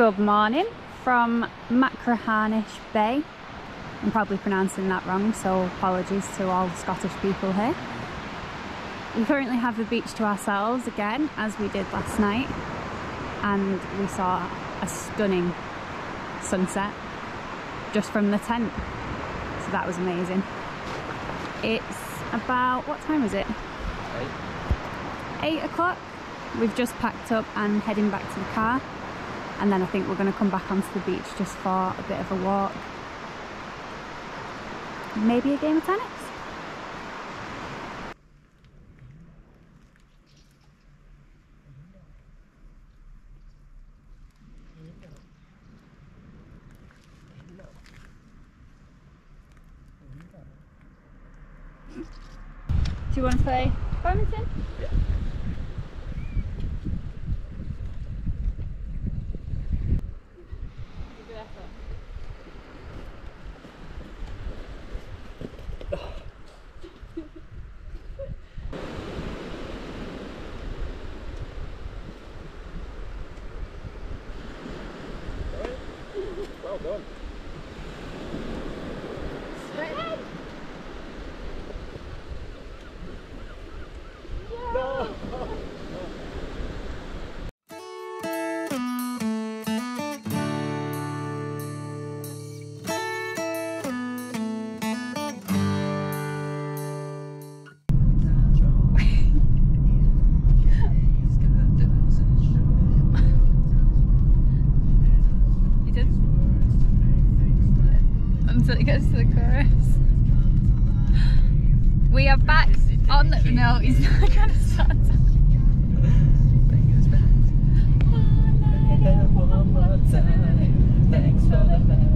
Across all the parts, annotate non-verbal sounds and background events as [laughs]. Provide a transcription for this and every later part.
Good morning from Machrihanish Bay. I'm probably pronouncing that wrong, so apologies to all Scottish people here. We currently have the beach to ourselves again, as we did last night, and we saw a stunning sunset just from the tent. So that was amazing. It's about, what time is it? Eight. Eight o'clock. We've just packed up and heading back to the car and then I think we're going to come back onto the beach just for a bit of a walk. Maybe a game of tennis? Do you want to play badminton? Yeah. Well Until it gets to the chorus. We are back on the. No, he's not to start. Playlist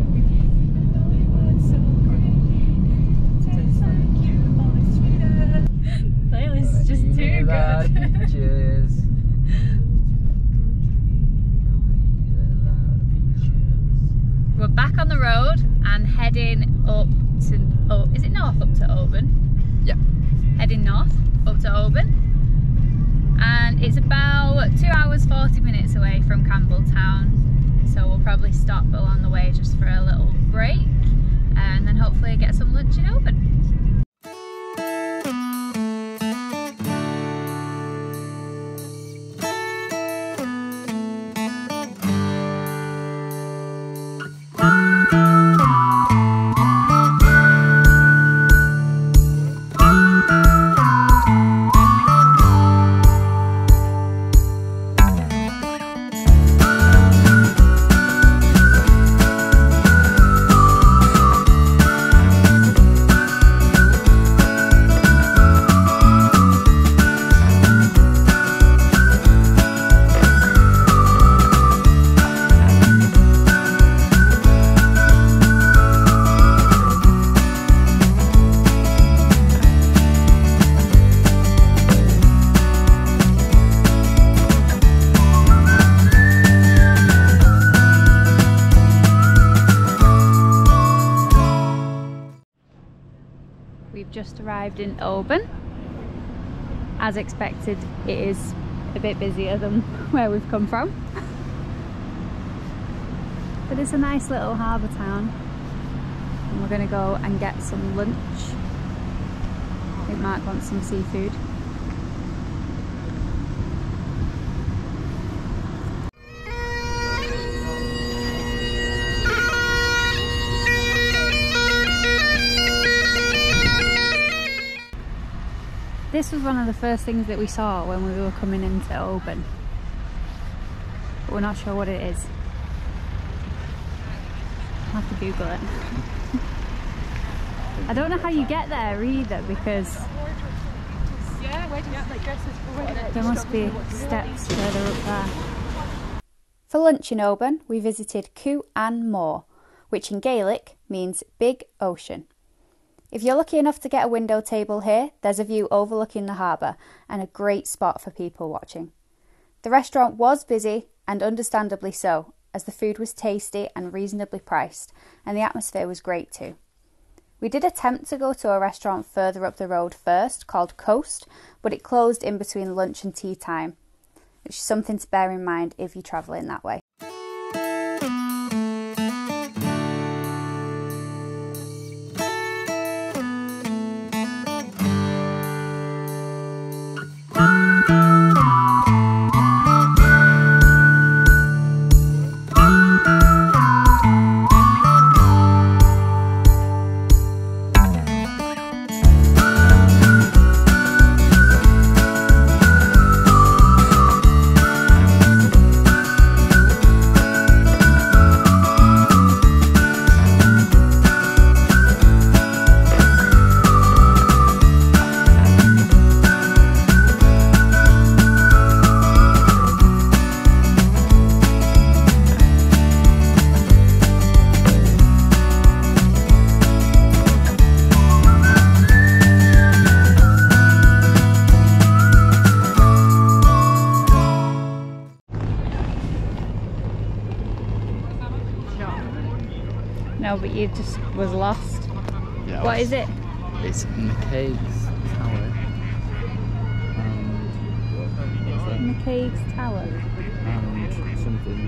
Up to Oban? Yeah. Heading north up to Oban. And it's about two hours, 40 minutes away from Campbeltown. So we'll probably stop along the way just for a little break and then hopefully get some lunch in Oban. Arrived in Oban. As expected, it is a bit busier than [laughs] where we've come from. [laughs] But it's a nice little harbour town. And we're to go and get some lunch. I think Mark wants some seafood. This was one of the first things that we saw when we were coming into Oban. But we're not sure what it is. I'll have to Google it. [laughs] I don't know how you get there either because there must be steps further up there. For lunch in Oban, we visited Coo An Moor, which in Gaelic means big ocean. If you're lucky enough to get a window table here, there's a view overlooking the harbour and a great spot for people watching. The restaurant was busy, and understandably so, as the food was tasty and reasonably priced, and the atmosphere was great too. We did attempt to go to a restaurant further up the road first called Coast, but it closed in between lunch and tea time, which is something to bear in mind if you're travelling that way. But you just was lost. Yeah. What is it? It's McCabe's Tower. Um, and what's? McCaig's Tower. And something.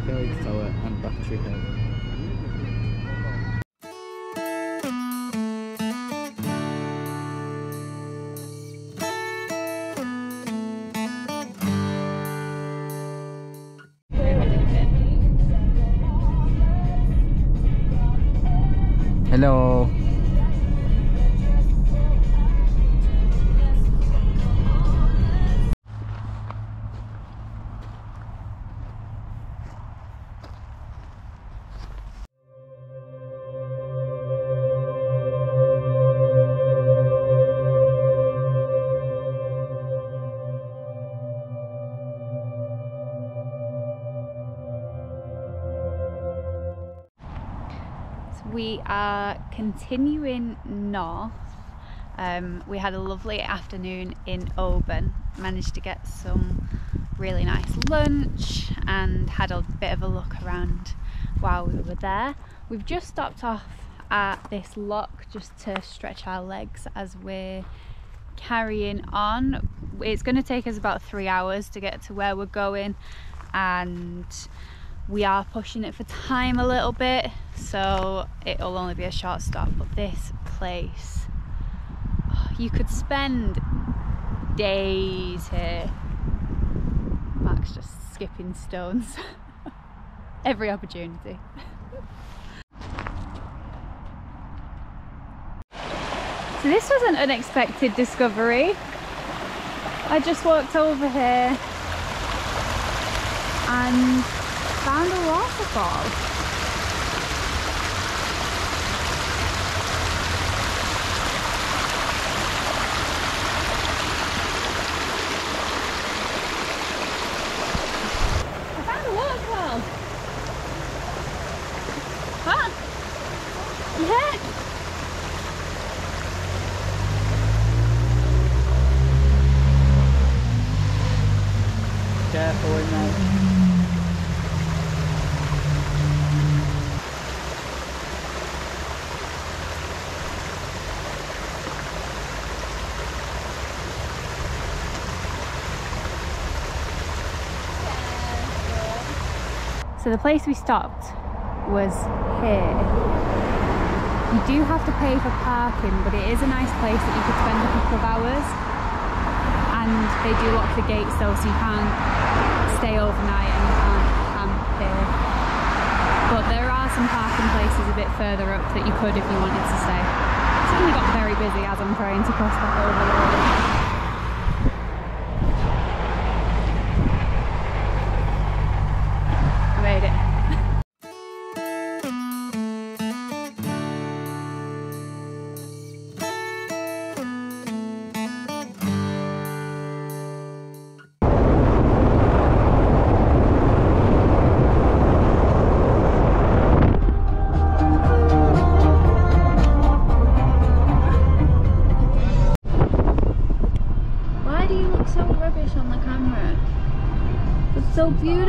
McCabe's Tower and Battery Hill. Hello. Are continuing north. Um, we had a lovely afternoon in Oban. Managed to get some really nice lunch and had a bit of a look around while we were there. We've just stopped off at this lock just to stretch our legs as we're carrying on. It's going to take us about three hours to get to where we're going and we are pushing it for time a little bit so it'll only be a short stop but this place oh, you could spend days here. Max just skipping stones. [laughs] Every opportunity. [laughs] So this was an unexpected discovery. I just walked over here and found a waterfall. I found a waterfall. Huh? Yeah. Careful in there. So the place we stopped was here. You do have to pay for parking, but it is a nice place that you could spend a couple of hours. And they do lock the gates though, so you can't stay overnight and you can't camp here. But there are some parking places a bit further up that you could if you wanted to stay. It's only got very busy as I'm trying to cross back over the road. Beautiful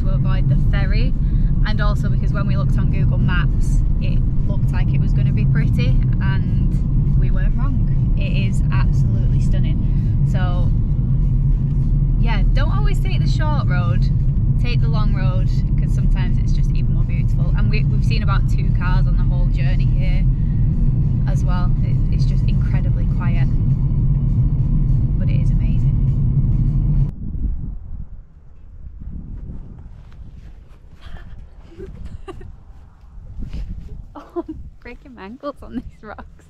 to avoid the ferry and also because when we looked on Google Maps it looked like it was going to be pretty and we weren't wrong. It is absolutely stunning. So yeah, don't always take the short road. Take the long road because sometimes it's just even more beautiful. And we, we've seen about two cars on the whole journey here as well. It, it's just incredibly quiet, ankles on these [laughs] rocks.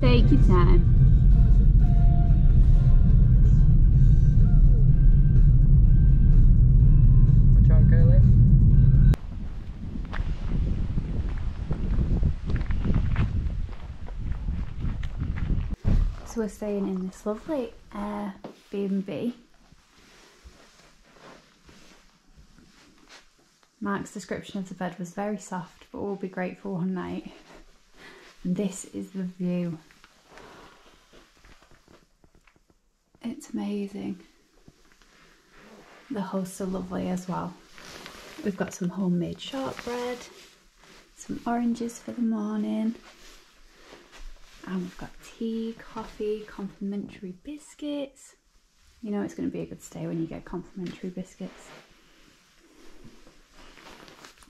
Take your time. Watch out, Kaylee. So we're staying in this lovely uh, Airbnb. Mark's description of the bed was very soft, but we'll be grateful one night. And this is the view. It's amazing. The hosts are lovely as well. We've got some homemade shortbread, some oranges for the morning, and we've got tea, coffee, complimentary biscuits. You know it's going to be a good stay when you get complimentary biscuits.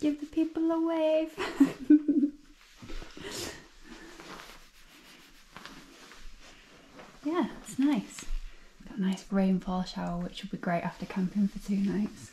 Give the people a wave. [laughs] yeah, it's nice. Got a nice rainfall shower, which will be great after camping for two nights.